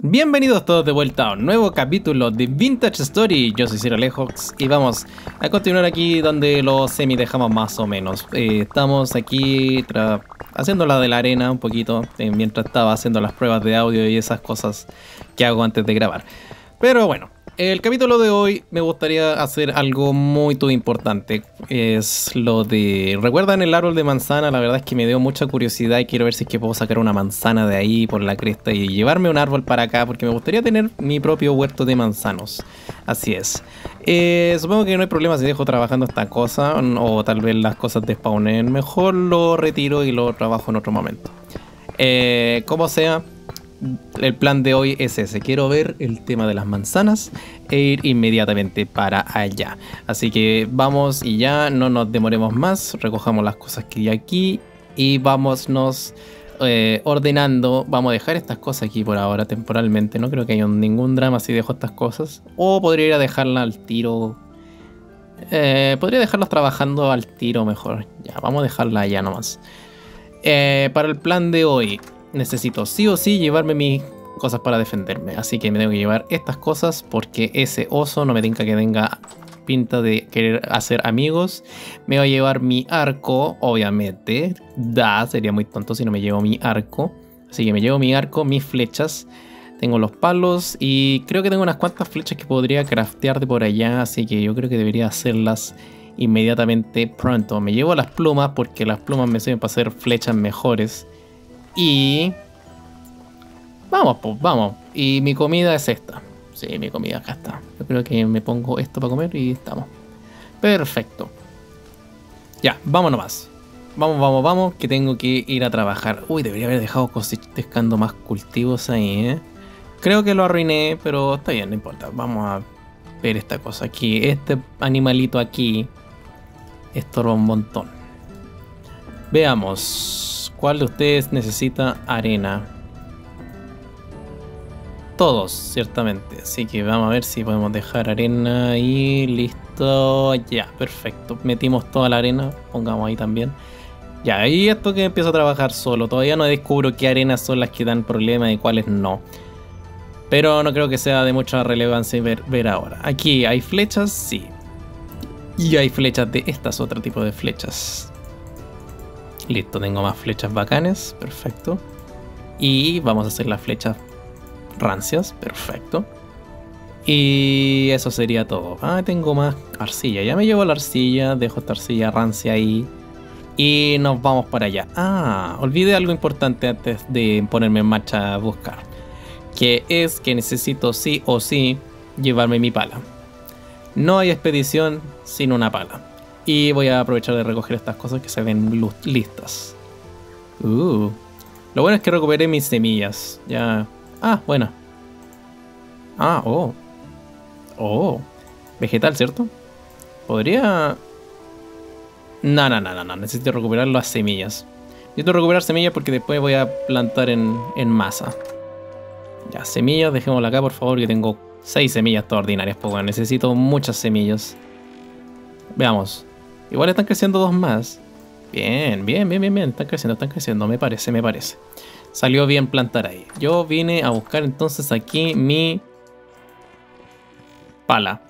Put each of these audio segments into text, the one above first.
Bienvenidos todos de vuelta a un nuevo capítulo de Vintage Story. Yo soy Ciro Lejox y vamos a continuar aquí donde los semi dejamos más o menos. Eh, estamos aquí haciendo la de la arena un poquito eh, mientras estaba haciendo las pruebas de audio y esas cosas que hago antes de grabar. Pero bueno, el capítulo de hoy me gustaría hacer algo muy importante. Es lo de... ¿Recuerdan el árbol de manzana? La verdad es que me dio mucha curiosidad y quiero ver si es que puedo sacar una manzana de ahí por la cresta y llevarme un árbol para acá porque me gustaría tener mi propio huerto de manzanos. Así es. Eh, supongo que no hay problema si dejo trabajando esta cosa o tal vez las cosas de spawnen. Mejor lo retiro y lo trabajo en otro momento. Eh, como sea el plan de hoy es ese. Quiero ver el tema de las manzanas e ir inmediatamente para allá. Así que vamos y ya no nos demoremos más. Recojamos las cosas que hay aquí y vámonos eh, ordenando. Vamos a dejar estas cosas aquí por ahora temporalmente. No creo que haya ningún drama si dejo estas cosas. O podría ir a dejarla al tiro. Eh, podría dejarlos trabajando al tiro mejor. Ya, vamos a dejarla allá nomás. Eh, para el plan de hoy necesito sí o sí llevarme mis cosas para defenderme. Así que me tengo que llevar estas cosas porque ese oso no me tinca que tenga pinta de querer hacer amigos. Me voy a llevar mi arco, obviamente. Da, sería muy tonto si no me llevo mi arco. Así que me llevo mi arco, mis flechas. Tengo los palos y creo que tengo unas cuantas flechas que podría craftear de por allá. Así que yo creo que debería hacerlas inmediatamente pronto. Me llevo las plumas porque las plumas me sirven para hacer flechas mejores. Y... Vamos, pues, vamos. Y mi comida es esta. Sí, mi comida acá está. Yo creo que me pongo esto para comer y estamos. Perfecto. Ya, vamos nomás. Vamos, vamos, vamos, que tengo que ir a trabajar. Uy, debería haber dejado cosechando más cultivos ahí, ¿eh? Creo que lo arruiné, pero está bien, no importa. Vamos a ver esta cosa aquí. Este animalito aquí estorba un montón. Veamos. ¿Cuál de ustedes necesita arena? Todos, ciertamente. Así que vamos a ver si podemos dejar arena y listo. Ya, perfecto. Metimos toda la arena. Pongamos ahí también. Ya, y esto que empiezo a trabajar solo. Todavía no descubro qué arenas son las que dan problemas y cuáles no. Pero no creo que sea de mucha relevancia ver, ver ahora. Aquí hay flechas, sí. Y hay flechas de estas, otro tipo de flechas. Listo, tengo más flechas bacanes. Perfecto. Y vamos a hacer las flechas rancias. Perfecto. Y eso sería todo. Ah, tengo más arcilla. Ya me llevo la arcilla. Dejo esta arcilla rancia ahí. Y nos vamos para allá. Ah, olvidé algo importante antes de ponerme en marcha a buscar. Que es que necesito sí o sí llevarme mi pala. No hay expedición sin una pala. Y voy a aprovechar de recoger estas cosas que se ven listas. Uh. Lo bueno es que recuperé mis semillas. Ya. Ah, bueno. Ah, oh. Oh. Vegetal, ¿cierto? Podría... No, no, no, no, no. Necesito recuperar las semillas. Necesito recuperar semillas porque después voy a plantar en, en masa. Ya, semillas, dejémosla acá por favor, que tengo 6 semillas todas ordinarias. Pues necesito muchas semillas. Veamos. Igual están creciendo dos más. Bien, bien, bien, bien, bien. Están creciendo, están creciendo. Me parece, me parece. Salió bien plantar ahí. Yo vine a buscar entonces aquí mi pala.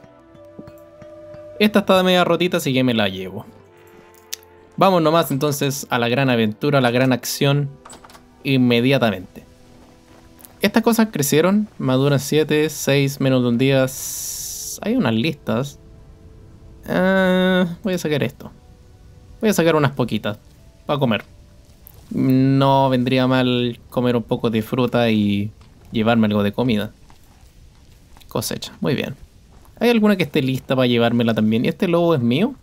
Esta está media rotita, así que me la llevo. Vamos nomás entonces a la gran aventura, a la gran acción inmediatamente. Estas cosas crecieron, maduran 7, 6, menos de un día. Hay unas listas. Ah, voy a sacar esto. Voy a sacar unas poquitas. Para comer. No vendría mal comer un poco de fruta y llevarme algo de comida. Cosecha. Muy bien. ¿Hay alguna que esté lista para llevármela también? ¿Y este lobo es mío?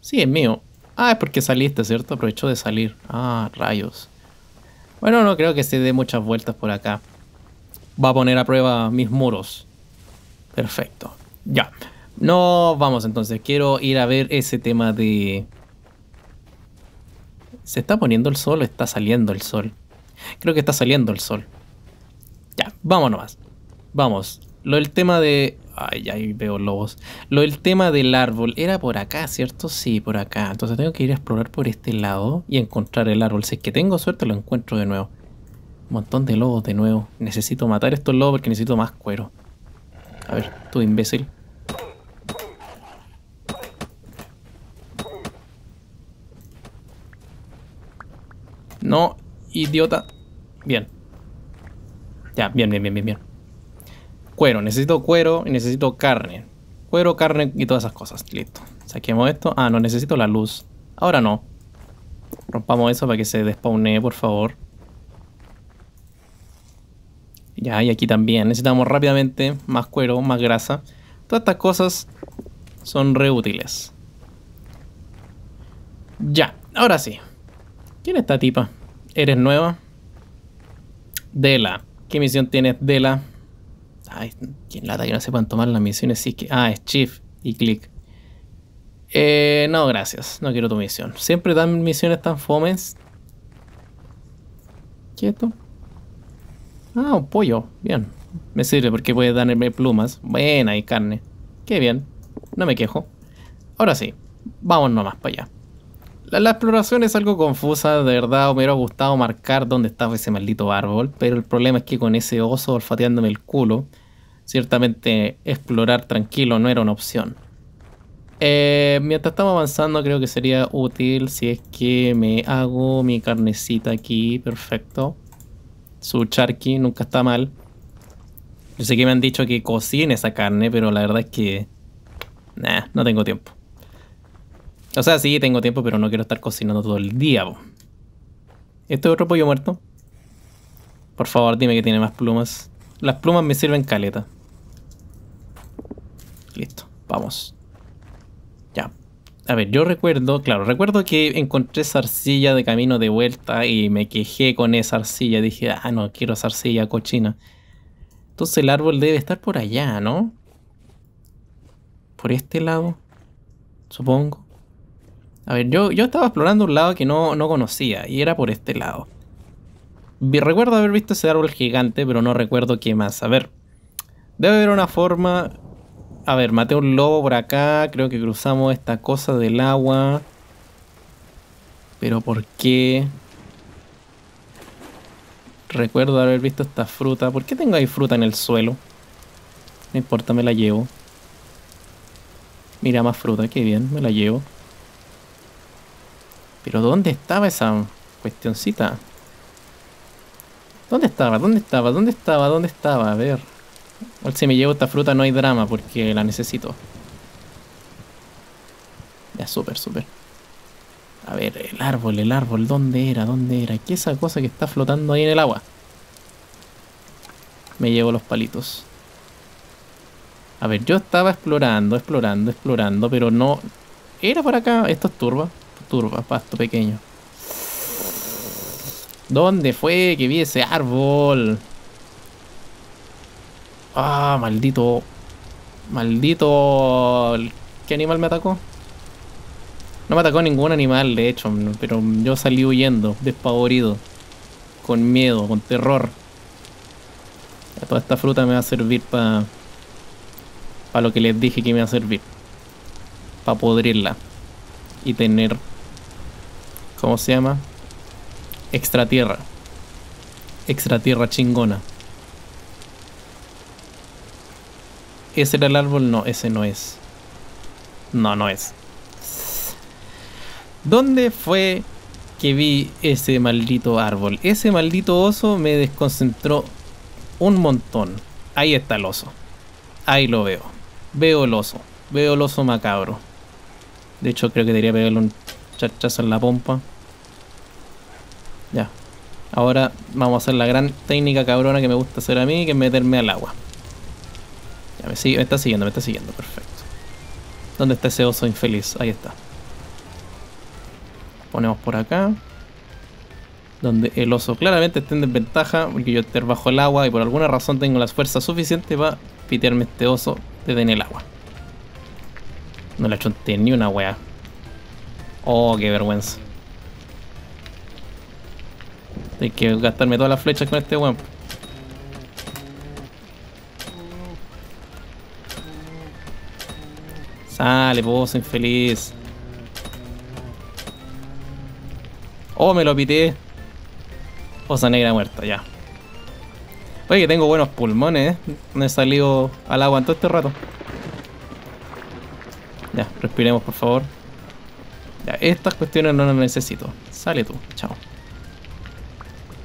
Sí, es mío. Ah, es porque saliste, ¿cierto? Aprovechó de salir. Ah, rayos. Bueno, no creo que se dé muchas vueltas por acá. Va a poner a prueba mis muros. Perfecto. Ya. No, vamos entonces, quiero ir a ver ese tema de... ¿Se está poniendo el sol o está saliendo el sol? Creo que está saliendo el sol. Ya, vamos nomás. Vamos. Lo del tema de... Ay, ahí veo lobos. Lo del tema del árbol era por acá, ¿cierto? Sí, por acá. Entonces tengo que ir a explorar por este lado y encontrar el árbol. Si es que tengo suerte lo encuentro de nuevo. montón de lobos de nuevo. Necesito matar estos lobos porque necesito más cuero. A ver, tú imbécil. No, idiota. Bien. Ya, bien, bien, bien, bien, bien. Cuero, necesito cuero y necesito carne. Cuero, carne y todas esas cosas. Listo. Saquemos esto. Ah, no, necesito la luz. Ahora no. Rompamos eso para que se despawnee, por favor. Ya, y aquí también. Necesitamos rápidamente más cuero, más grasa. Todas estas cosas son reútiles. Ya, ahora sí. ¿Quién es esta tipa? ¿Eres nueva? Dela. ¿Qué misión tienes, Dela? Ay, ¿quién lata que no sepan tomar las misiones? Sí que... Ah, es Shift y clic. Eh, no, gracias. No quiero tu misión. Siempre dan misiones tan fomes. Quieto. Ah, un pollo. Bien. Me sirve porque puede darme plumas. Buena y carne. Qué bien. No me quejo. Ahora sí. Vamos nomás para allá. La, exploración es algo confusa, de verdad. Me hubiera gustado marcar dónde estaba ese maldito árbol. Pero el problema es que con ese oso olfateándome el culo, ciertamente explorar tranquilo no era una opción. Eh, mientras estamos avanzando, creo que sería útil si es que me hago mi carnecita aquí. Perfecto. Su charqui nunca está mal. Yo sé que me han dicho que cocine esa carne, pero la verdad es que... Nah, no tengo tiempo. O sea, sí, tengo tiempo, pero no quiero estar cocinando todo el día. ¿Este es otro pollo muerto? Por favor, dime que tiene más plumas. Las plumas me sirven caleta. Listo, vamos. Ya. A ver, yo recuerdo, claro, recuerdo que encontré esa arcilla de camino de vuelta y me quejé con esa arcilla. Dije, ah, no, quiero esa arcilla cochina. Entonces el árbol debe estar por allá, ¿no? Por este lado, supongo. A ver, yo, yo estaba explorando un lado que no, no conocía y era por este lado. Recuerdo haber visto ese árbol gigante, pero no recuerdo qué más. A ver, debe haber una forma a ver, maté un lobo por acá. Creo que cruzamos esta cosa del agua. Pero ¿por qué? Recuerdo haber visto esta fruta. ¿Por qué tengo ahí fruta en el suelo? No importa, me la llevo. Mira, más fruta, qué bien, me la llevo. Pero ¿dónde estaba esa cuestioncita? ¿Dónde estaba? ¿Dónde estaba? ¿Dónde estaba? ¿Dónde estaba? A ver. Igual si me llevo esta fruta no hay drama porque la necesito. Ya, súper, súper. A ver, el árbol, el árbol, ¿dónde era? ¿Dónde era? ¿Qué es esa cosa que está flotando ahí en el agua? Me llevo los palitos. A ver, yo estaba explorando, explorando, explorando, pero no... Era por acá. Esto es turba. Pasto pequeño. ¿Dónde fue que vi ese árbol? Ah, maldito. Maldito. ¿Qué animal me atacó? No me atacó ningún animal, de hecho, pero yo salí huyendo, despavorido, con miedo, con terror. toda esta fruta me va a servir para para lo que les dije que me va a servir. Para podrirla y tener ¿cómo se llama? Extra tierra. Chingona. ¿Ese era el árbol? No, ese no es. No, no es. ¿Dónde fue que vi ese maldito árbol? Ese maldito oso me desconcentró un montón. Ahí está el oso. Ahí lo veo. Veo el oso. Veo el oso macabro. De hecho, creo que debería pegarle un chachazo en la pompa. Ya. Ahora vamos a hacer la gran técnica cabrona que me gusta hacer a mí, que es meterme al agua me, sigue, me está siguiendo, me está siguiendo, perfecto. ¿Dónde está ese oso infeliz? Ahí está. Ponemos por acá. Donde el oso claramente está en desventaja porque yo estoy bajo el agua y por alguna razón tengo las fuerzas suficientes para pitearme este oso desde en el agua. No le chonté ni una wea. Oh, qué vergüenza. Hay que gastarme todas las flechas con este weón. Sale, vos, infeliz. Oh, me lo pité. Osa negra muerta, ya. Oye, tengo buenos pulmones, ¿eh? Me he salido al agua en todo este rato. Ya, respiremos por favor. Ya, estas cuestiones no las necesito. Sale tú, chao.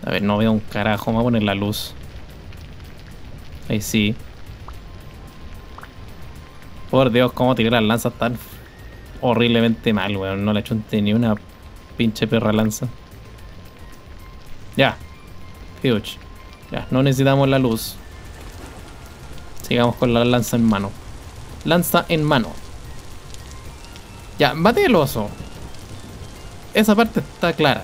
A ver, no veo un carajo, voy a poner la luz. Ahí sí. Por Dios, cómo tirar las lanzas tan horriblemente mal, weón. No le hecho ni una pinche perra lanza. Ya. Huge. Ya, no necesitamos la luz. Sigamos con la lanza en mano. Lanza en mano. Ya, bate el oso. Esa parte está clara.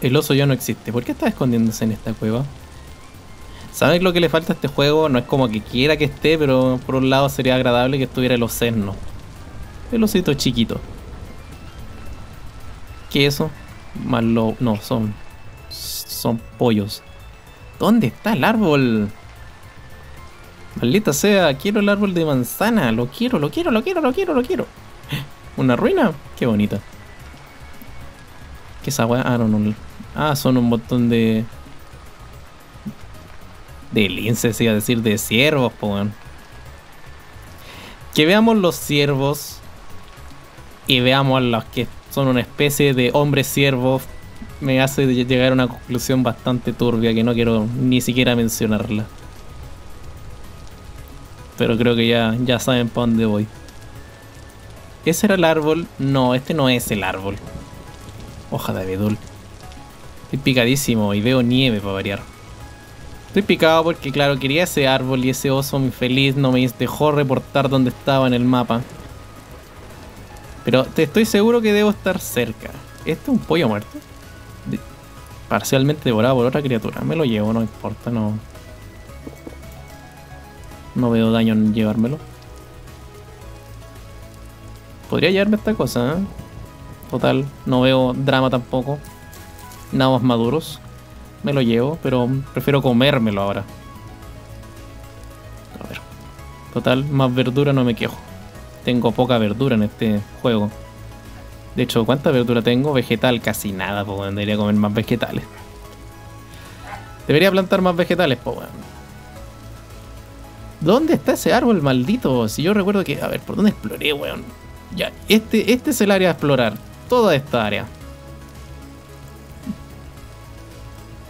El oso ya no existe. ¿Por qué está escondiéndose en esta cueva? ¿Sabes lo que le falta a este juego? No es como que quiera que esté, pero por un lado sería agradable que estuviera el océano. El osito chiquito. ¿Qué es eso? Más lo... No, son... Son pollos. ¿Dónde está el árbol? Maldita sea, quiero el árbol de manzana. Lo quiero, lo quiero, lo quiero, lo quiero, lo quiero. ¿Una ruina? Qué bonita. ¿Qué es esa weá? Ah, no. Ah, son un montón de de linces, iba a decir, de ciervos, pues. Que veamos los ciervos y veamos a los que son una especie de hombres ciervos me hace llegar a una conclusión bastante turbia que no quiero ni siquiera mencionarla. Pero creo que ya, ya saben para dónde voy. ¿Ese era el árbol? No, este no es el árbol. Hoja de abedul. Estoy picadísimo y veo nieve para variar. Estoy picado porque, claro, quería ese árbol y ese oso infeliz no me dejó reportar dónde estaba en el mapa. Pero te estoy seguro que debo estar cerca. ¿Este es un pollo muerto? parcialmente devorado por otra criatura. Me lo llevo, no importa, no... No veo daño en llevármelo. Podría llevarme esta cosa, ¿eh? Total, no veo drama tampoco. Nabos maduros me lo llevo, pero prefiero comérmelo ahora. A ver. Total, más verdura no me quejo. Tengo poca verdura en este juego. De hecho, ¿cuánta verdura tengo? Vegetal, casi nada, pues debería comer más vegetales. Debería plantar más vegetales, pues ¿Dónde está ese árbol maldito? Si yo recuerdo que. A ver, ¿por dónde exploré, weón? Ya, este, este es el área a explorar. Toda esta área.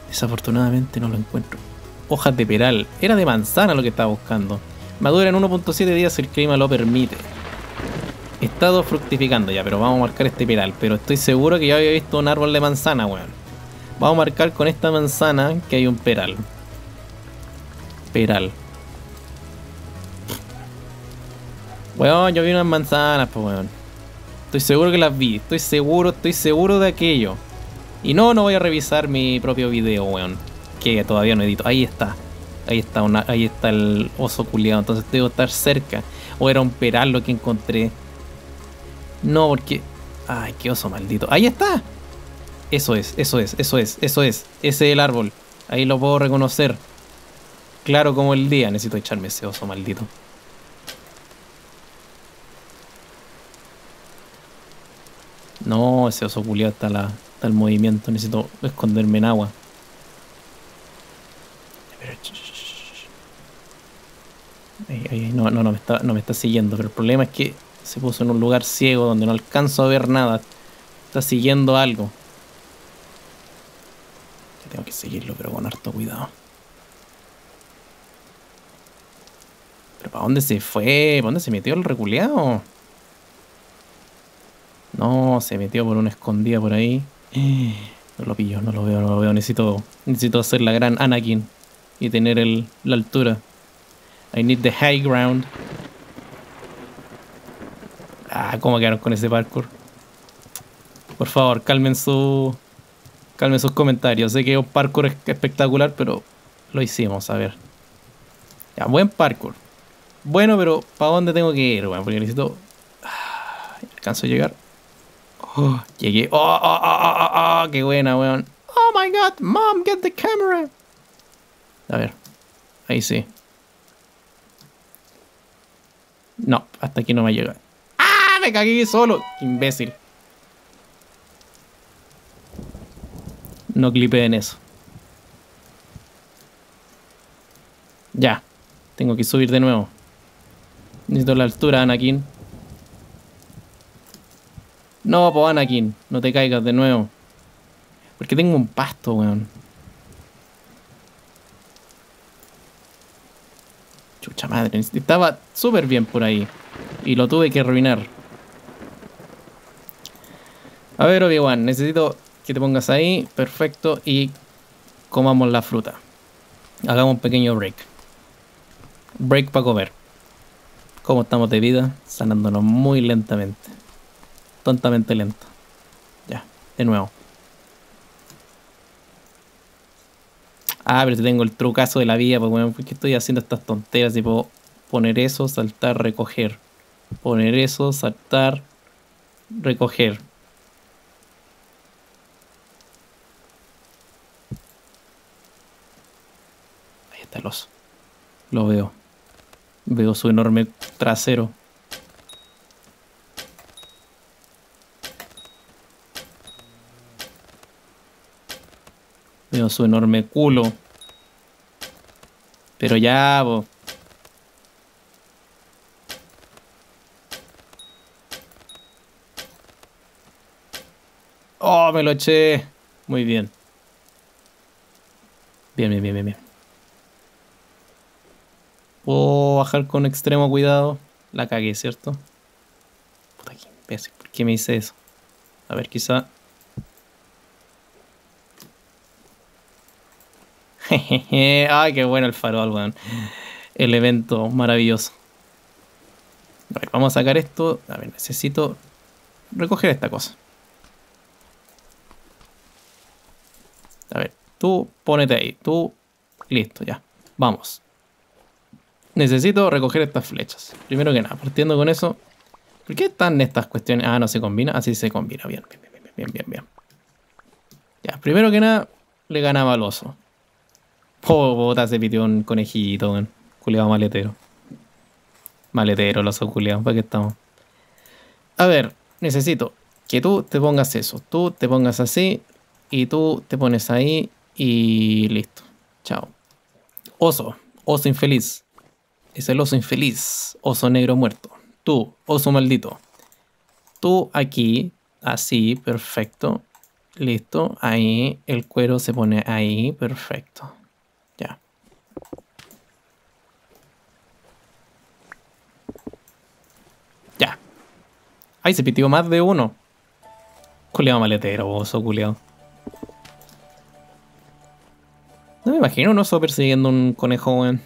Desafortunadamente no lo encuentro. Hojas de peral. Era de manzana lo que estaba buscando. Madura en 1.7 días si el clima lo permite. He estado fructificando ya, pero vamos a marcar este peral. Pero estoy seguro que ya había visto un árbol de manzana, weón. Vamos a marcar con esta manzana que hay un peral. Peral. Weón, yo vi unas manzanas, pues weón. Estoy seguro que las vi. Estoy seguro, estoy seguro de aquello. Y no, no voy a revisar mi propio video, weón. Que todavía no edito. Ahí está. Ahí está, una, ahí está el oso culiado. Entonces debo estar cerca. O era un peral lo que encontré. No, porque... Ay, qué oso maldito. Ahí está. Eso es, eso es, eso es, eso es. Ese es el árbol. Ahí lo puedo reconocer. Claro como el día. Necesito echarme ese oso maldito. No, ese oso culiado está la, Está el movimiento, necesito esconderme en agua. no, no, no me, está, no me está siguiendo, pero el problema es que se puso en un lugar ciego donde no alcanzo a ver nada. Está siguiendo algo. Tengo que seguirlo, pero con harto cuidado. ¿Pero para dónde se fue? ¿Para dónde se metió el reculeado? No, se metió por una escondida por ahí. No lo pillo, no lo veo, no lo veo. Necesito, necesito hacer la gran Anakin y tener el, la altura. I need the high ground. Ah, ¿cómo quedaron con ese parkour? Por favor, calmen su. Calmen sus comentarios. Sé que es un parkour espectacular, pero lo hicimos, a ver. Ya, buen parkour. Bueno, pero ¿para dónde tengo que ir, bueno, Porque necesito. ¿Alcanzo a llegar? Oh, llegué. Oh, oh, oh, oh, oh, oh, qué buena, weón. Oh my god, mom, get the camera. A ver, ahí sí. No, hasta aquí no me llega. ¡Ah! Me cagué solo. imbécil. No clipe en eso. Ya. Tengo que subir de nuevo. Necesito la altura, Anakin. No, po Anakin. No te caigas de nuevo. Porque tengo un pasto, weón. Chucha madre. Estaba súper bien por ahí. Y lo tuve que arruinar. A ver, Obi-Wan. Necesito que te pongas ahí. Perfecto. Y comamos la fruta. Hagamos un pequeño break. Break para comer. ¿Cómo estamos de vida? Sanándonos muy lentamente. Tontamente lento. Ya, de nuevo. Ah, pero tengo el trucazo de la vida, pues bueno, porque estoy haciendo estas tonteras, tipo poner eso, saltar, recoger. Poner eso, saltar, recoger. Ahí está el oso. Lo veo. Veo su enorme trasero. Su enorme culo. Pero ya. Oh, me lo eché. Muy bien. Bien, bien, bien, bien, bien. Puedo bajar con extremo cuidado. La cagué, ¿cierto? Puta, imbécil. ¿Por qué me hice eso? A ver, quizá... Ay, qué bueno el farol, weón. El evento maravilloso. A ver, vamos a sacar esto. A ver, necesito recoger esta cosa. A ver, tú ponete ahí. Tú, listo, ya. Vamos. Necesito recoger estas flechas. Primero que nada, partiendo con eso. ¿Por qué están estas cuestiones? Ah, no se combina. Así se combina. Bien, bien, bien, bien, bien, bien. Ya, primero que nada, le ganaba al oso. Oh, bota, se pitió un conejito, weón. Culeado maletero. Maletero, el oso culeado. ¿Para qué estamos? A ver, necesito que tú te pongas eso. Tú te pongas así. Y tú te pones ahí. Y listo. Chao. Oso. Oso infeliz. Es el oso infeliz. Oso negro muerto. Tú, oso maldito. Tú aquí. Así, perfecto. Listo. Ahí. El cuero se pone ahí. Perfecto. Ya. Ya. Ay, se pitió más de uno. Culeado maletero, oso culeado. No me imagino un oso persiguiendo un conejo, weón.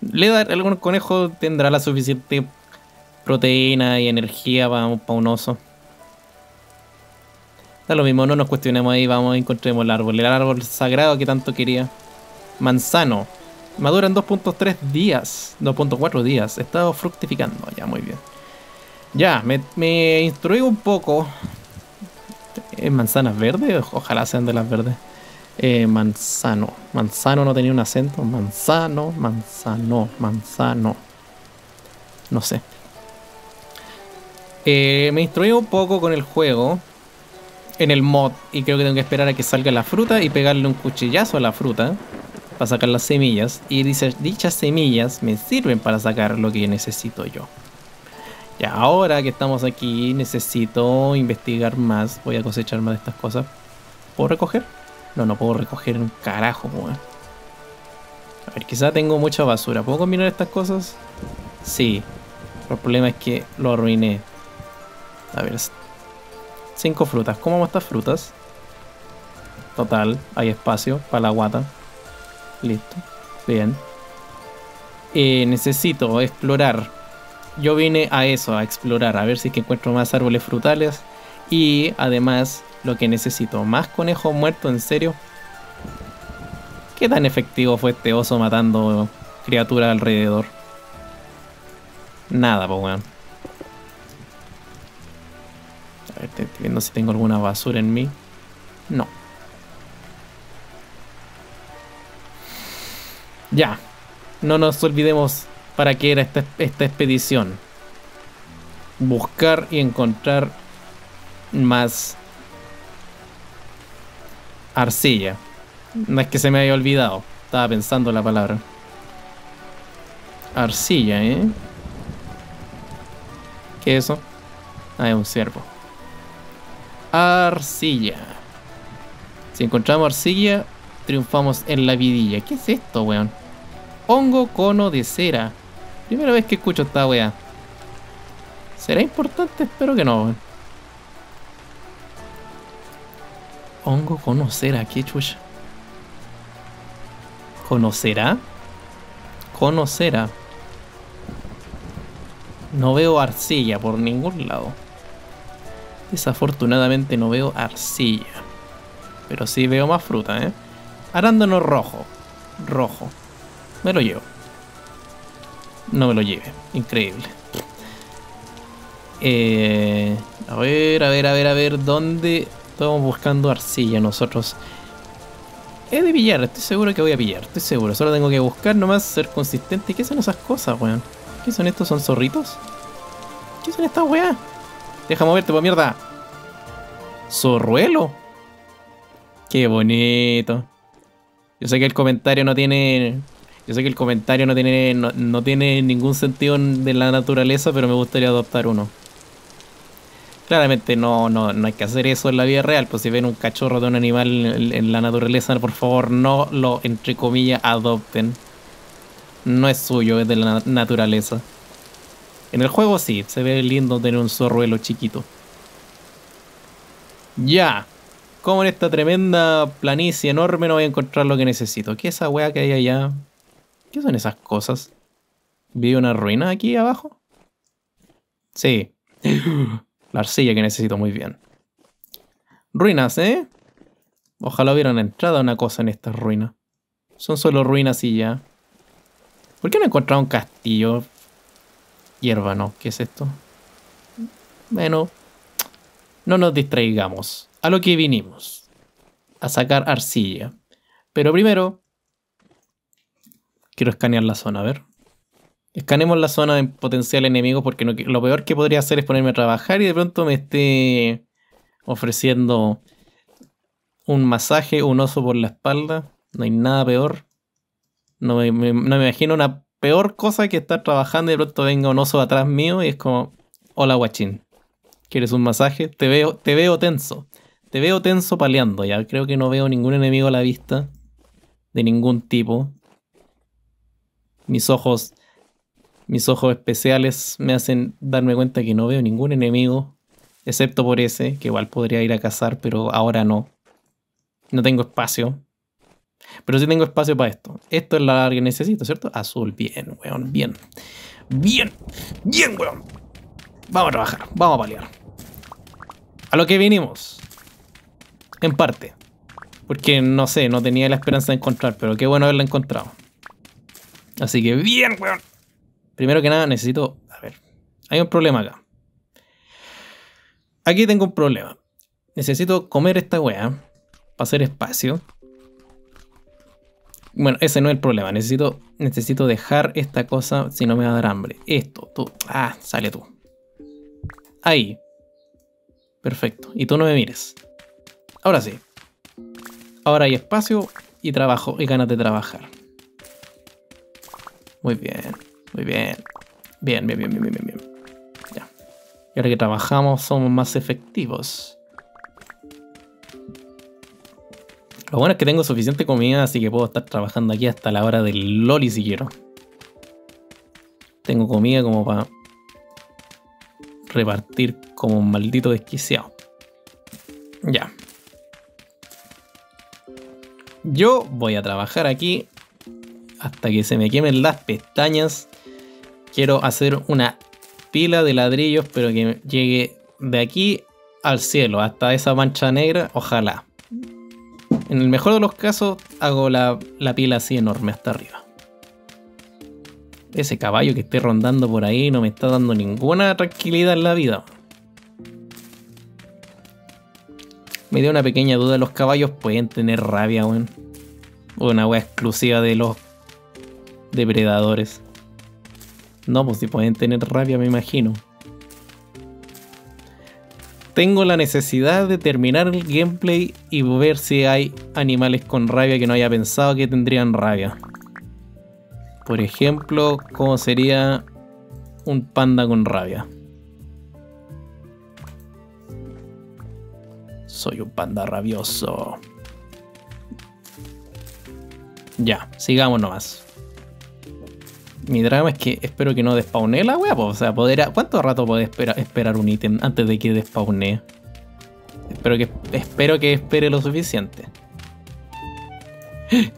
Le algún conejo tendrá la suficiente proteína y energía para, un oso. Da lo mismo, no nos cuestionemos ahí, vamos, encontremos el árbol. El árbol sagrado que tanto quería. Manzano. Madura en 2.3 días. 2.4 días. Está fructificando. Ya, muy bien. Ya, me, me instruí un poco. ¿Es manzanas verdes? Ojalá sean de las verdes. Eh, manzano. Manzano no tenía un acento. Manzano, manzano, manzano. No sé. Eh, me instruí un poco con el juego. En el mod. Y creo que tengo que esperar a que salga la fruta y pegarle un cuchillazo a la fruta. Para sacar las semillas. Y dice, dichas semillas me sirven para sacar lo que necesito yo. Ya, ahora que estamos aquí, necesito investigar más. Voy a cosechar más de estas cosas. ¿Puedo recoger? No, no puedo recoger un carajo, weón. A ver, quizá tengo mucha basura. ¿Puedo combinar estas cosas? Sí. El problema es que lo arruiné. A ver, cinco frutas. ¿Cómo vamos estas frutas? Total, hay espacio para la guata. Listo. Bien. Eh, necesito explorar. Yo vine a eso, a explorar, a ver si es que encuentro más árboles frutales. Y además, lo que necesito, más conejos muertos, en serio. ¿Qué tan efectivo fue este oso matando criaturas alrededor? Nada, pues. A ver, estoy viendo si tengo alguna basura en mí. No. Ya. No nos olvidemos para qué era esta, esta expedición. Buscar y encontrar más arcilla. No es que se me haya olvidado. Estaba pensando la palabra. Arcilla, ¿eh? ¿Qué es eso? Ah, es un ciervo. Arcilla. Si encontramos arcilla, triunfamos en la vidilla. ¿Qué es esto, weón? Hongo cono de cera. Primera vez que escucho esta weá. ¿Será importante? Espero que no. Hongo cono cera, qué chucha. ¿Conocerá? Conocerá. No veo arcilla por ningún lado. Desafortunadamente no veo arcilla. Pero sí veo más fruta, ¿eh? Arándano rojo. Rojo. Me lo llevo. No me lo lleve. Increíble. Eh, a ver, a ver, a ver, a ver. ¿Dónde estamos buscando arcilla nosotros? He de pillar. Estoy seguro que voy a pillar. Estoy seguro. Solo tengo que buscar nomás ser consistente. ¿Qué son esas cosas, weón? ¿Qué son estos? ¿Son zorritos? ¿Qué son estas weas? Deja moverte, por mierda. Zorruelo. Qué bonito. Yo sé que el comentario no tiene. Yo sé que el comentario no tiene. No, tiene ningún sentido de la naturaleza, pero me gustaría adoptar uno. Claramente no, no, no hay que hacer eso en la vida real. Pues si ven un cachorro de un animal en, la naturaleza, por favor no lo, entre comillas, adopten. No es suyo, es de la naturaleza. En el juego sí, se ve lindo tener un zorruelo chiquito. Ya. Como en esta tremenda planicie enorme no voy a encontrar lo que necesito. ¿Qué es esa weá que hay allá? ¿Qué son esas cosas? ¿Vi una ruina aquí abajo? Sí. La arcilla que necesito muy bien. Ruinas, ¿eh? Ojalá hubieran entrado una cosa en estas ruinas. Son solo ruinas y ya. ¿Por qué no he encontrado un castillo? Hierba, ¿no? ¿Qué es esto? Bueno, no nos distraigamos. A lo que vinimos. A sacar arcilla. Pero primero, quiero escanear la zona, a ver. Escanemos la zona de potencial enemigo porque lo peor que podría hacer es ponerme a trabajar y de pronto me esté ofreciendo un masaje, un oso por la espalda. No hay nada peor. No me, no me imagino una peor cosa que estar trabajando y de pronto venga un oso atrás mío y es como, hola guachín, ¿quieres un masaje? Te veo, te veo tenso, te veo tenso paleando ya, creo que no veo ningún enemigo a la vista, de ningún tipo. Mis ojos, mis ojos especiales me hacen darme cuenta que no veo ningún enemigo, excepto por ese, que igual podría ir a cazar, pero ahora no. No tengo espacio. Pero sí tengo espacio para esto. Esto es la que necesito, ¿cierto? Azul, bien, weón, bien. Bien, bien, weón. Vamos a trabajar, vamos a paliar. A lo que vinimos. En parte. Porque no sé, no tenía la esperanza de encontrar, pero qué bueno haberla encontrado. Así que bien, weón. Primero que nada necesito... A ver, hay un problema acá. Aquí tengo un problema. Necesito comer esta weá para hacer espacio. Bueno, ese no es el problema. Necesito, necesito dejar esta cosa si no me va a dar hambre. Esto, tú. Ah, sale tú. Ahí. Perfecto. Y tú no me mires. Ahora sí. Ahora hay espacio y trabajo y ganas de trabajar. Muy bien. Muy bien. Bien, bien, bien, bien, bien, bien. Ya. Y ahora que trabajamos somos más efectivos. Lo bueno es que tengo suficiente comida, así que puedo estar trabajando aquí hasta la hora del loli si quiero. Tengo comida como para repartir como un maldito desquiciado. Ya. Yo voy a trabajar aquí hasta que se me quemen las pestañas. Quiero hacer una pila de ladrillos, pero que llegue de aquí al cielo, hasta esa mancha negra, ojalá. En el mejor de los casos, hago la, pila así enorme hasta arriba. Ese caballo que esté rondando por ahí no me está dando ninguna tranquilidad en la vida. Me dio una pequeña duda, los caballos pueden tener rabia, weón. Una wea exclusiva de los depredadores. No, pues si pueden tener rabia, me imagino. tengo la necesidad de terminar el gameplay y ver si hay animales con rabia que no haya pensado que tendrían rabia. Por ejemplo, ¿cómo sería un panda con rabia? Soy un panda rabioso. Ya, sigamos nomás. Mi drama es que espero que no despawne la wea, o sea, poder. ¿Cuánto rato puede esperar un ítem antes de que despawne? Espero que, espero que espere lo suficiente.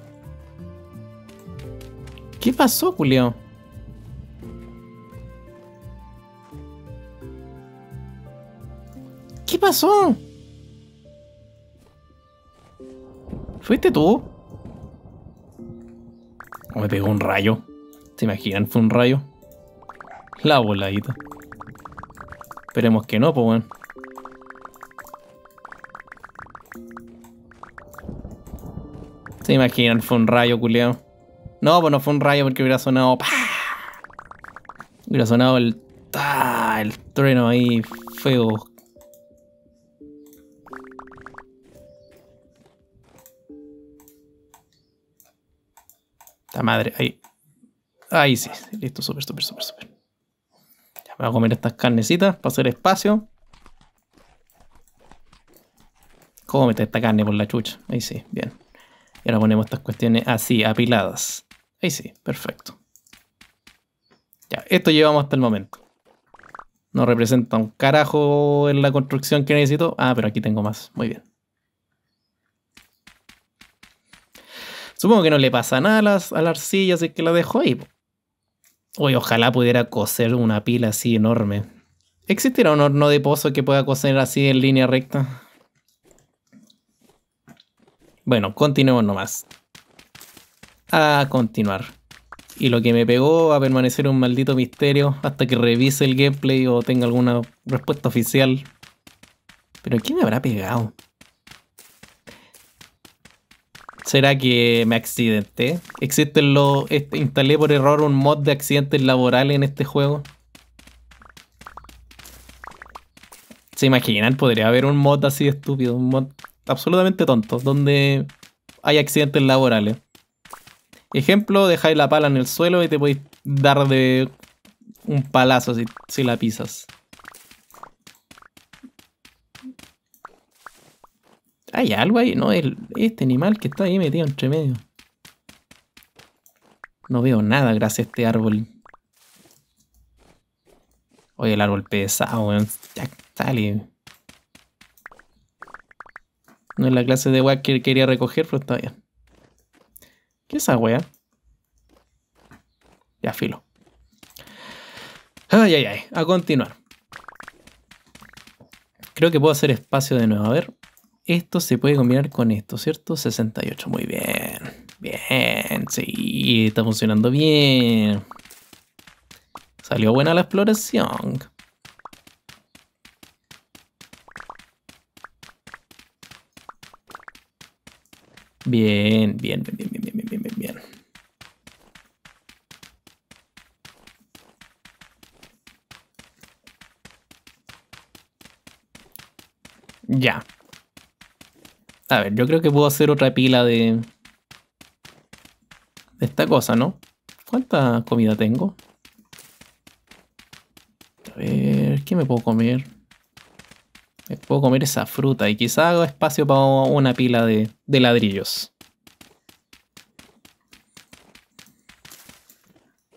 ¿Qué pasó, Julio? ¿Qué pasó? ¿Fuiste tú? ¿O me pegó un rayo? ¿Se imaginan? Fue un rayo. La voladita. Esperemos que no, pues bueno. ¿Se imaginan? Fue un rayo, culeado. No, pues no fue un rayo porque hubiera sonado. Hubiera sonado el. El trueno ahí feo. La madre, ahí. Ahí sí, listo, súper, súper, súper, súper. Ya voy a comer estas carnecitas para hacer espacio. Cómete esta carne por la chucha. Ahí sí, bien. Y ahora ponemos estas cuestiones así, apiladas. Ahí sí, perfecto. Ya, esto llevamos hasta el momento. No representa un carajo en la construcción que necesito. Ah, pero aquí tengo más. Muy bien. Supongo que no le pasa nada a, las, a la arcilla, así que la dejo ahí. Uy, ojalá pudiera coser una pila así enorme. ¿Existirá un horno de pozo que pueda coser así en línea recta? Bueno, continuemos nomás. A continuar. Y lo que me pegó a permanecer un maldito misterio hasta que revise el gameplay o tenga alguna respuesta oficial. Pero ¿quién me habrá pegado? ¿Será que me accidenté? ¿Existen los. Este, instalé por error un mod de accidentes laborales en este juego? ¿Se imaginan? Podría haber un mod así estúpido, un mod absolutamente tonto, donde hay accidentes laborales. Ejemplo, dejáis la pala en el suelo y te podéis dar de un palazo si, si la pisas. Hay algo ahí, ¿no? El, este animal que está ahí metido entre medio. No veo nada gracias a este árbol. Oye, el árbol pesado, weón. Ya sale. No es la clase de weá que quería recoger, pero está bien. ¿Qué es esa weá? Ya filo. Ay, ay, ay. A continuar. Creo que puedo hacer espacio de nuevo. A ver. Esto se puede combinar con esto, ¿cierto? 68, muy bien. Bien, sí, está funcionando bien. Salió buena la exploración. Bien, bien, bien, bien, bien, bien, bien, bien, bien. Ya. A ver, yo creo que puedo hacer otra pila de, de esta cosa, ¿no? ¿Cuánta comida tengo? A ver, ¿qué me puedo comer? Me puedo comer esa fruta y quizá hago espacio para una pila de, de ladrillos.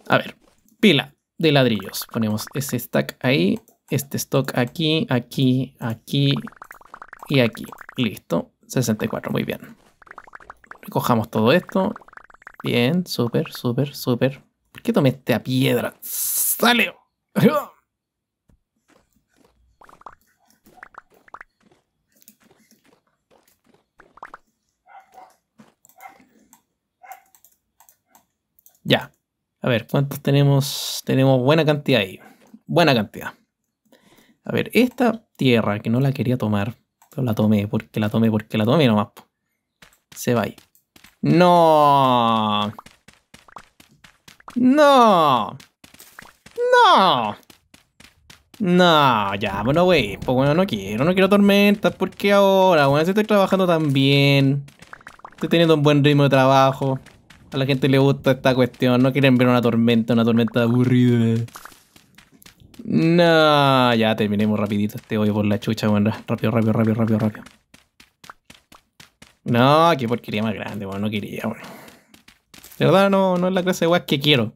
A ver, pila de ladrillos. Ponemos ese stack ahí, este stock aquí, aquí, aquí y aquí. Listo. 64, muy bien. Recojamos todo esto. Bien, súper, súper, súper. ¿Por qué tomé esta piedra? ¡Sale! Ya. A ver, ¿cuántos tenemos? Tenemos buena cantidad ahí. Buena cantidad. A ver, esta tierra que no la quería tomar la tomé, porque la tomé, porque la tomé nomás. Se va ahí. No. No. No. No, ya, bueno, güey, pues bueno, no quiero, no quiero tormentas, porque ahora, bueno, si estoy trabajando tan bien, estoy teniendo un buen ritmo de trabajo, a la gente le gusta esta cuestión, no quieren ver una tormenta, una tormenta aburrida. No, ya terminemos rapidito este hoyo por la chucha, bueno, rápido, rápido, rápido, rápido, rápido. No, qué porquería más grande, bueno, no quería, bueno. De verdad no, no es la clase de weas que quiero.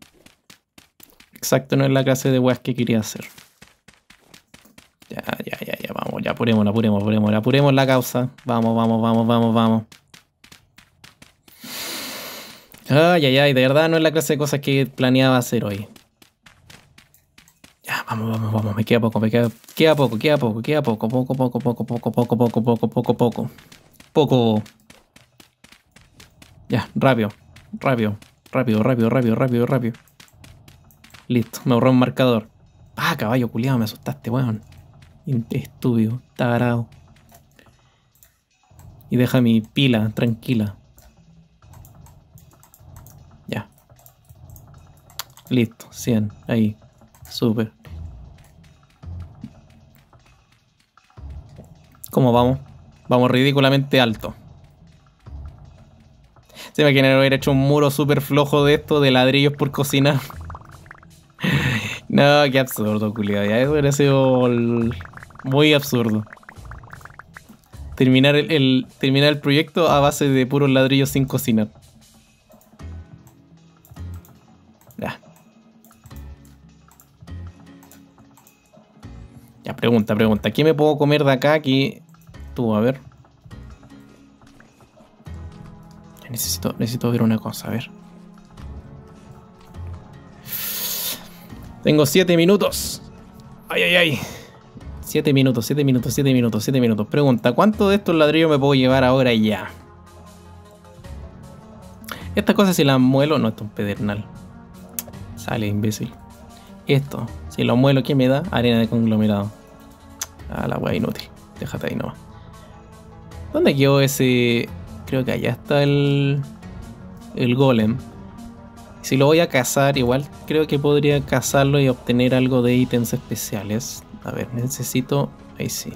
Exacto, no es la clase de weas que quería hacer. Ya, ya, ya, ya, vamos, ya apuremos, apuremos, apuremos, apuremos la causa. Vamos, vamos, vamos, vamos, vamos. Ay, ay, ay, de verdad no es la clase de cosas que planeaba hacer hoy. Vamos, vamos, vamos, me queda poco, me queda, queda poco, queda poco, queda poco, poco, poco, poco, poco, poco, poco, poco, poco, poco. Poco. Ya, rápido, rápido, rápido, rápido, rápido, rápido, rápido. Listo, me ahorró un marcador. Ah, caballo culiado, me asustaste, weón. Estúpido, tarado. Y deja mi pila tranquila. Ya. Listo, 100. Ahí. Súper. ¿Cómo vamos? Vamos ridículamente alto. Se me imaginan haber hecho un muro súper flojo de esto, de ladrillos por cocinar. no, qué absurdo, culiado. Ya eso hubiera sido muy absurdo. Terminar el, terminar el proyecto a base de puros ladrillos sin cocinar. Ya. Ya, pregunta, pregunta. ¿Qué me puedo comer de acá? Aquí. Tú, a ver. Necesito, necesito ver una cosa, a ver. Tengo 7 minutos. Ay, ay, ay. 7 minutos, 7 minutos, 7 minutos, 7 minutos. Pregunta, ¿cuánto de estos ladrillos me puedo llevar ahora y ya? Estas cosas si las muelo, no, esto es un pedernal. Sale, imbécil. Esto, si lo muelo, ¿qué me da? Arena de conglomerado. Ah, la wea inútil. Déjate ahí nomás. ¿Dónde quedó ese...? Creo que allá está el... El golem. Si lo voy a cazar, igual creo que podría cazarlo y obtener algo de ítems especiales. A ver, necesito... Ahí sí.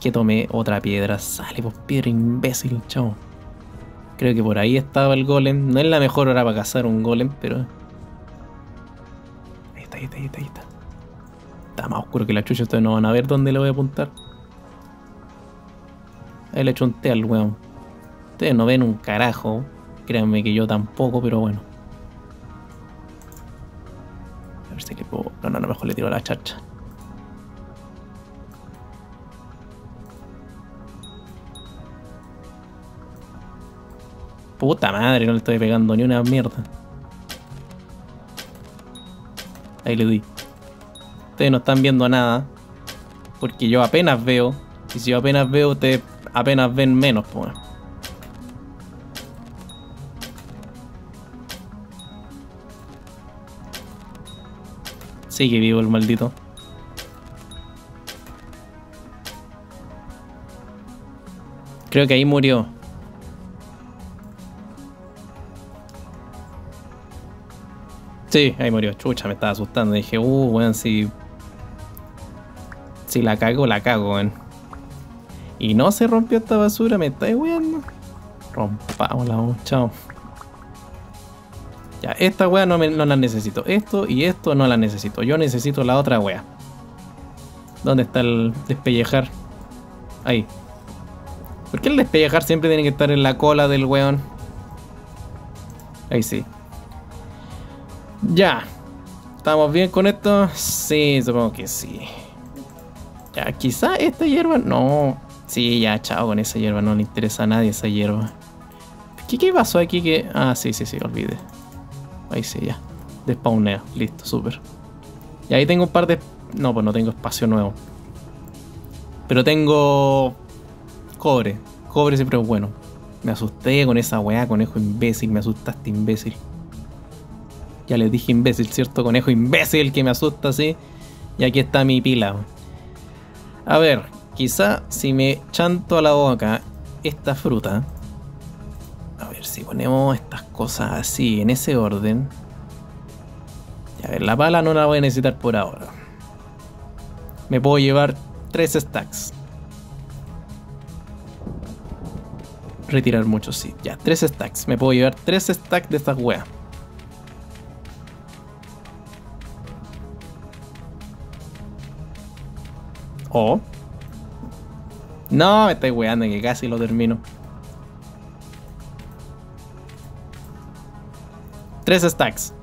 Que tome otra piedra. Sale, pues piedra imbécil, chao. Creo que por ahí estaba el golem. No es la mejor hora para cazar un golem, pero... Ahí está, ahí está, ahí está, ahí está. Está más oscuro que la chucha, ustedes no van a ver dónde le voy a apuntar. Ahí le echo un té al weón. Ustedes no ven un carajo. Créanme que yo tampoco, pero bueno. A ver si le puedo... No, no, no, mejor le tiro a la chacha. Puta madre, no le estoy pegando ni una mierda. Ahí le di. Ustedes no están viendo nada. Porque yo apenas veo. Y si yo apenas veo, ustedes apenas ven menos, pues. Sigue vivo el maldito. Creo que ahí murió. Sí, ahí murió. Chucha, me estaba asustando. Dije, uh, weón, si. Si la cago, la cago, weón. Y no se rompió esta basura, me estáis weando. Rompamos la chao. Ya, esta wea no, la necesito. Esto y esto no la necesito. Yo necesito la otra wea. ¿Dónde está el despellejar? Ahí. ¿Por qué el despellejar siempre tiene que estar en la cola del weón? Ahí sí. Ya. ¿Estamos bien con esto? Sí, supongo que sí. Ya, quizá esta hierba... No. Sí, ya, chao con esa hierba. No le interesa a nadie esa hierba. ¿Qué, qué pasó aquí que...? Ah, sí, sí, sí, olvide. Ahí sí, ya. Despawneo. Listo, súper. Y ahí tengo un par de... No, pues no tengo espacio nuevo. Pero tengo... Cobre. Cobre siempre es bueno. Me asusté con esa weá, conejo imbécil. Me asustaste, imbécil. Ya les dije imbécil, ¿cierto? Conejo imbécil que me asusta así. Y aquí está mi pila. A ver, quizá si me chanto a la boca esta fruta. A ver si ponemos estas cosas así, en ese orden. A ver, la pala no la voy a necesitar por ahora. Me puedo llevar tres stacks. Retirar muchos, sí. Ya, tres stacks. Me puedo llevar tres stacks de estas weas. Oh. No, me estáis weando que casi lo termino. Tres stacks.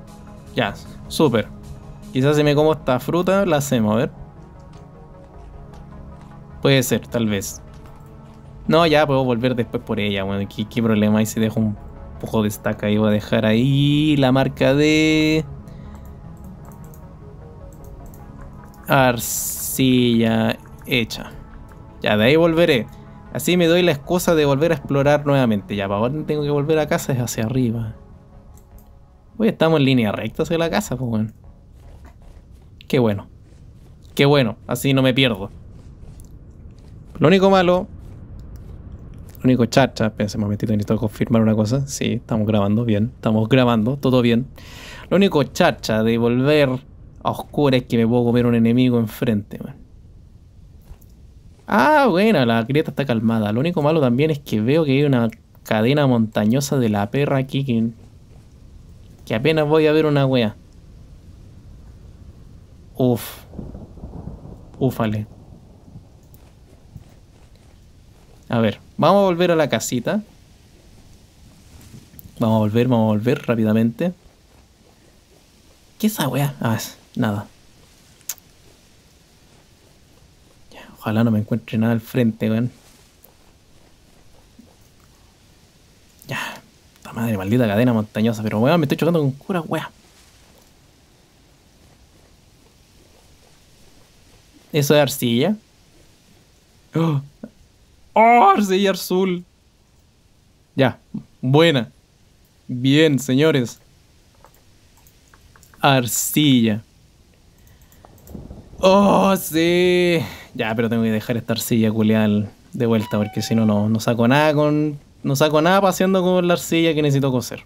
Ya, súper. Quizás si me como esta fruta, la hacemos, a ver. Puede ser, tal vez. No, ya puedo volver después por ella, bueno, ¿qué, problema hay si dejo un poco de stack ahí? Voy a dejar ahí la marca de... Arcilla hecha. Ya, de ahí volveré. Así me doy la excusa de volver a explorar nuevamente. Ya, para ahora tengo que volver a casa, es hacia arriba. Hoy estamos en línea recta hacia la casa, pues bueno. Qué bueno. Qué bueno, así no me pierdo. Lo único malo... Lo único chacha, espérense un momentito, necesito confirmar una cosa. Sí, estamos grabando bien, estamos grabando, todo bien. Lo único chacha de volver a oscuras es que me puedo comer un enemigo enfrente, man. Ah, bueno, la grieta está calmada. Lo único malo también es que veo que hay una cadena montañosa de la perra aquí que, que apenas voy a ver una wea. Uf. Ufale. A ver, vamos a volver a la casita. Vamos a volver, vamos a volver rápidamente. ¿Qué es esa wea? Ah, nada. Ojalá no me encuentre nada al frente, weón. Ya. La madre maldita cadena montañosa. Pero weón, me estoy chocando con cura, weón. Eso es arcilla. ¡Oh! ¡Oh! Arcilla azul. Ya. Buena. Bien, señores. Arcilla. Oh, sí. Ya, pero tengo que dejar esta arcilla culeada de vuelta porque si no, no saco nada con. No saco nada paseando con la arcilla que necesito coser.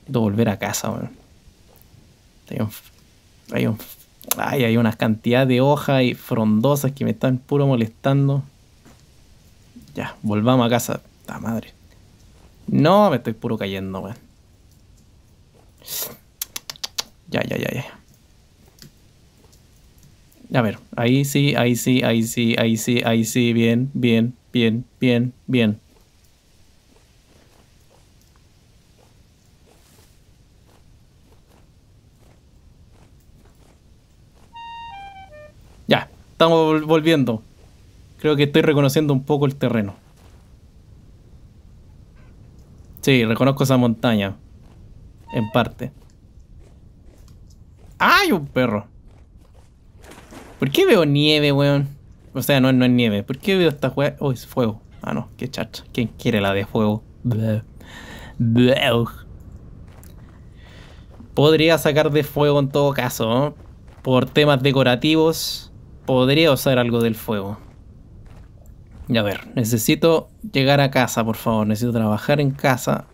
Necesito volver a casa, weón. Hay, un, hay, hay unas cantidades de hojas y frondosas que me están puro molestando. Ya, volvamos a casa. ¡Ta madre! No, me estoy puro cayendo, weón. Ya, ya, ya, ya. A ver, ahí sí, ahí sí, ahí sí, ahí sí, ahí sí, bien, bien, bien, bien, bien. Ya, estamos volviendo. Creo que estoy reconociendo un poco el terreno. Sí, reconozco esa montaña. En parte. ¡Ay, un perro! ¿Por qué veo nieve, weón? O sea, no, es nieve. ¿Por qué veo esta? Oh, es fuego. Ah, no, qué chacha. ¿Quién quiere la de fuego? Podría sacar de fuego en todo caso, ¿no? Por temas decorativos, podría usar algo del fuego. Y a ver, necesito llegar a casa, por favor. Necesito trabajar en casa.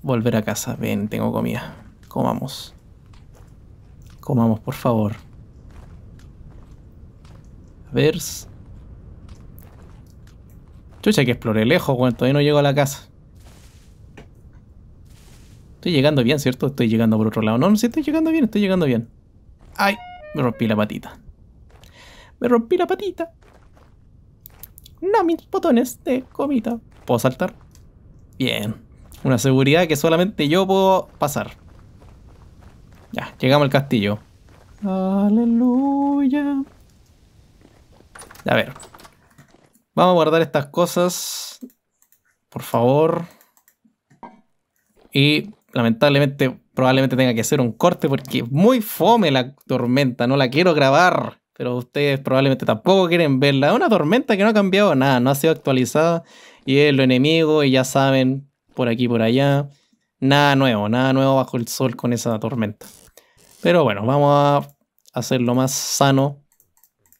Volver a casa. Ven, tengo comida. Comamos. Comamos, por favor ver. Chucha que exploré lejos, weón. Todavía no llego a la casa. Estoy llegando bien, ¿cierto? Estoy llegando por otro lado. No, no, sí estoy llegando bien, estoy llegando bien. ¡Ay! Me rompí la patita. Me rompí la patita. No, mis botones de comita. ¿Puedo saltar? Bien. Una seguridad que solamente yo puedo pasar. Ya, llegamos al castillo. Aleluya. A ver. Vamos a guardar estas cosas. Por favor. Y lamentablemente probablemente tenga que hacer un corte porque es muy fome la tormenta. No la quiero grabar. Pero ustedes probablemente tampoco quieren verla. Es una tormenta que no ha cambiado nada. No ha sido actualizada. Y es lo enemigo. Y ya saben. Por aquí, por allá. Nada nuevo. Nada nuevo bajo el sol con esa tormenta. Pero bueno, vamos a hacerlo más sano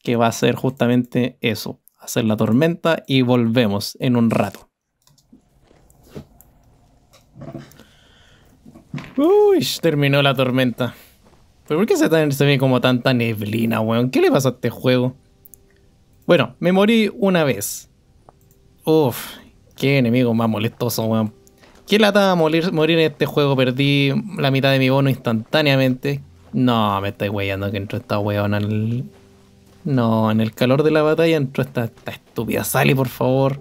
que va a ser justamente eso, hacer la tormenta y volvemos en un rato. Uy, terminó la tormenta. ¿Pero por qué se, se ve como tanta neblina, weón? ¿Qué le pasa a este juego? Bueno, me morí una vez. Uf, qué enemigo más molestoso, weón. Qué lata morir, morir en este juego. Perdí la mitad de mi bono instantáneamente. No, me estoy weyando que entró esta weón al... No, en el calor de la batalla entró esta, esta estúpida. Sally, por favor.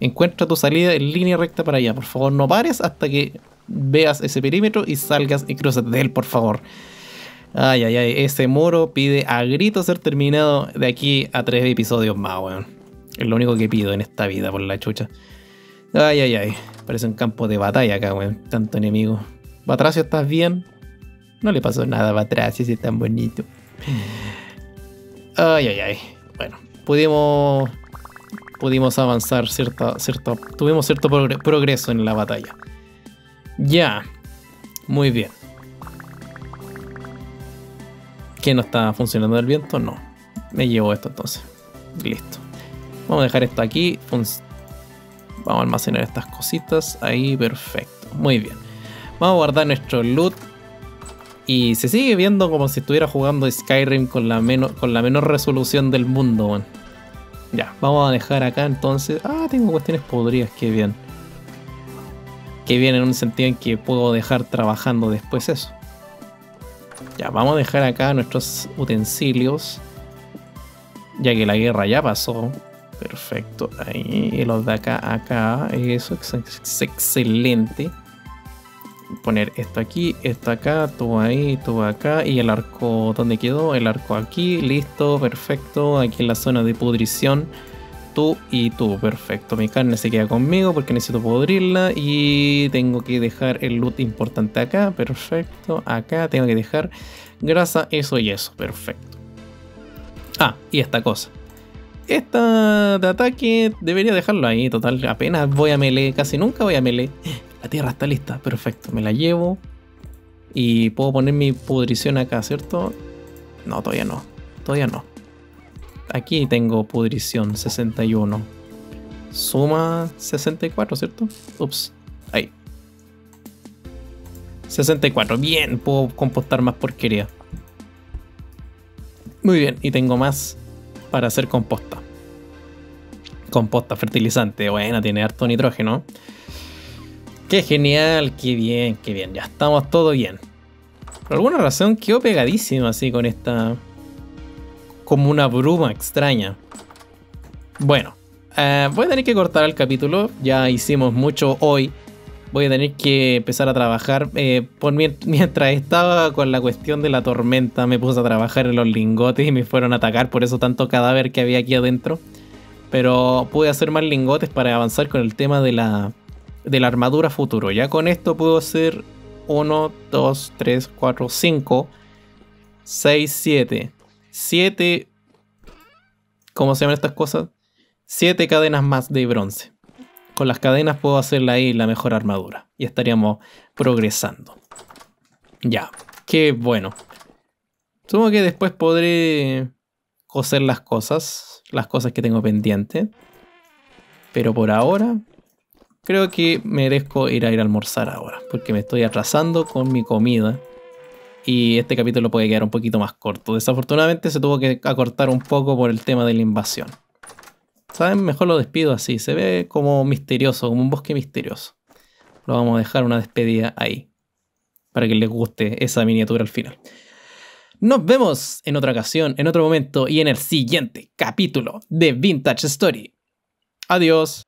Encuentra tu salida en línea recta para allá. Por favor, no pares hasta que veas ese perímetro y salgas y cruces de él, por favor. Ay, ay, ay. Ese muro pide a grito ser terminado de aquí a tres episodios más, weón. Es lo único que pido en esta vida, por la chucha. Ay, ay, ay. Parece un campo de batalla acá, weón. Tanto enemigo. Batracio, ¿estás bien? No le pasó nada a Batracio, si es tan bonito. Ay, ay, ay. Bueno, pudimos. Pudimos avanzar cierto, cierto. Tuvimos cierto progreso en la batalla. Ya. Muy bien. ¿Qué no está funcionando el viento? No. Me llevo esto entonces. Listo. Vamos a dejar esto aquí. Vamos a almacenar estas cositas. Ahí, perfecto. Muy bien. Vamos a guardar nuestro loot. Y se sigue viendo como si estuviera jugando Skyrim con la, con la menor resolución del mundo. Ya, vamos a dejar acá entonces. Ah, tengo cuestiones podridas, qué bien. Qué bien en un sentido en que puedo dejar trabajando después eso. Ya, vamos a dejar acá nuestros utensilios. Ya que la guerra ya pasó. Perfecto. Ahí, los de acá, acá. Eso es excelente. Poner esto aquí, esto acá, tú ahí, tú acá. Y el arco, ¿dónde quedó? El arco aquí, listo, perfecto. Aquí en la zona de pudrición. Tú y tú, perfecto. Mi carne se queda conmigo porque necesito pudrirla. Y tengo que dejar el loot importante acá, perfecto. Acá tengo que dejar grasa, eso y eso, perfecto. Ah, y esta cosa. Esta de ataque debería dejarlo ahí, total. Apenas voy a melee, casi nunca voy a melee. La tierra está lista, perfecto. Me la llevo. Y puedo poner mi pudrición acá, ¿cierto? No, todavía no. Todavía no. Aquí tengo pudrición 61. Suma 64, ¿cierto? Ups. Ahí. 64. Bien, puedo compostar más porquería. Muy bien, y tengo más para hacer composta. Composta fertilizante, bueno, tiene harto nitrógeno. Qué genial, qué bien, qué bien. Ya estamos todo bien. Por alguna razón quedó pegadísimo así con esta... Como una bruma extraña. Bueno, eh, voy a tener que cortar el capítulo. Ya hicimos mucho hoy. Voy a tener que empezar a trabajar. Eh, mientras estaba con la cuestión de la tormenta, me puse a trabajar en los lingotes y me fueron a atacar. Por eso tanto cadáver que había aquí adentro. Pero pude hacer más lingotes para avanzar con el tema de la, de la armadura futuro. Ya con esto puedo hacer 1, 2, 3, 4, 5, 6, 7. 7. ¿Cómo se llaman estas cosas? 7 cadenas más de bronce. Con las cadenas puedo hacerle ahí la mejor armadura. Y estaríamos progresando. Ya, qué bueno. Supongo que después podré coser las cosas, las cosas que tengo pendiente. Pero por ahora, creo que merezco ir a ir a almorzar ahora, porque me estoy atrasando con mi comida. Y este capítulo puede quedar un poquito más corto. Desafortunadamente se tuvo que acortar un poco por el tema de la invasión. ¿Saben? Mejor lo despido así. Se ve como misterioso, como un bosque misterioso. Lo vamos a dejar una despedida ahí. Para que les guste esa miniatura al final. Nos vemos en otra ocasión, en otro momento y en el siguiente capítulo de Vintage Story. Adiós.